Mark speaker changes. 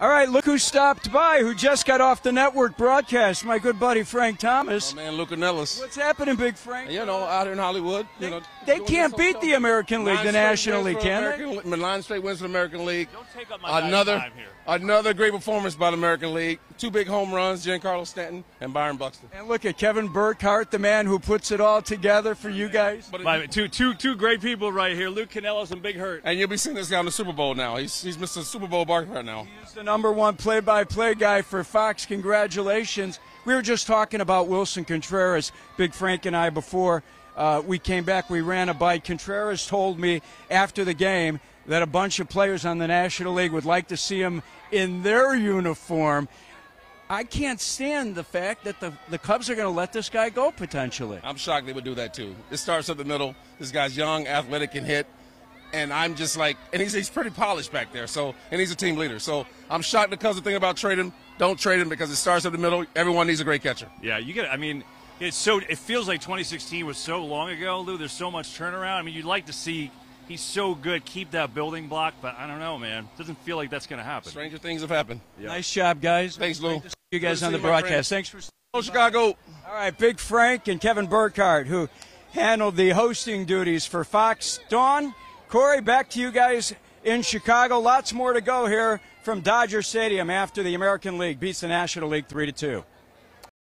Speaker 1: All right, look who stopped by, who just got off the network broadcast. My good buddy Frank Thomas.
Speaker 2: My man, Lou Canellis.
Speaker 1: What's happening, Big Frank?
Speaker 2: You know, out here in Hollywood.
Speaker 1: They,
Speaker 2: you know,
Speaker 1: they can't beat the. American League,
Speaker 2: Nine
Speaker 1: the
Speaker 2: straight
Speaker 1: National
Speaker 2: wins
Speaker 1: League, can they?
Speaker 2: American, League. Nine straight wins for the American League.
Speaker 3: Don't take up my
Speaker 2: Another,
Speaker 3: time here.
Speaker 2: another great performance by the American League. Two big home runs, Giancarlo Stanton and Byron Buxton.
Speaker 1: And look at Kevin Burkhardt, the man who puts it all together for you guys.
Speaker 2: But
Speaker 3: My, two, two, two great people right here, Luke Canellis and Big Hurt.
Speaker 2: and you'll be seeing this guy in the Super Bowl now. He's he's Mr. Super Bowl Barker right now.
Speaker 1: Number one play-by-play guy for Fox. Congratulations. We were just talking about Willson Contreras, Big Frank and I, before uh, we came back. We ran a bite. Contreras told me after the game that a bunch of players on the National League would like to see him in their uniform. I can't stand the fact that the, the Cubs are going to let this guy go potentially.
Speaker 2: I'm shocked they would do that too. It starts up the middle. This guy's young, athletic, can hit. And I'm just like, and he's, he's pretty polished back there. So, and he's a team leader. So I'm shocked because the thing about trading. Don't trade him because it starts up the middle. Everyone needs a great catcher.
Speaker 3: Yeah, you get. I mean, it's so. It feels like 2016 was so long ago, Lou. There's so much turnaround. I mean, you'd like to see. He's so good. Keep that building block, but I don't know, man. Doesn't feel like that's going to happen.
Speaker 2: Stranger things have happened.
Speaker 1: Nice job, guys.
Speaker 2: Thanks, Lou.
Speaker 1: Great to see you guys
Speaker 2: Good
Speaker 1: on the
Speaker 2: see you, my friend.
Speaker 1: broadcast. Thanks for.
Speaker 2: Go Chicago.
Speaker 1: All right, Big Frank and Kevin Burkhardt, who handled the hosting duties for Fox. Dawn, Corey, back to you guys in Chicago. Lots more to go here from Dodger Stadium after the American League beats the National League 3 to 2.